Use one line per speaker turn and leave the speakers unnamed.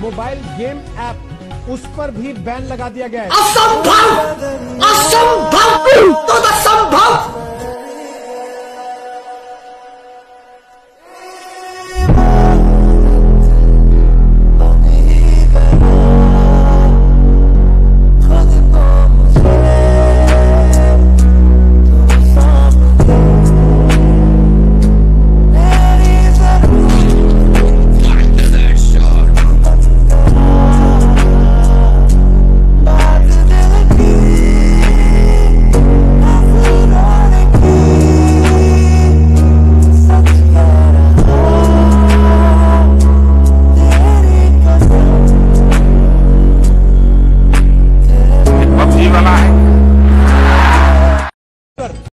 Mobile game app उस पर भी बैन लगा दिया गया है।
mind.